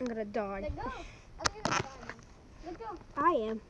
I'm gonna die. Let go. I'm gonna die. Let go. I am.